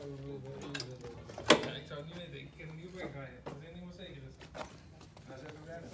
Ja, ik zou het niet weten. Ik ken hem niet op weg rijden. Dat is niet ding wat zeker is. Hij zegt ook echt,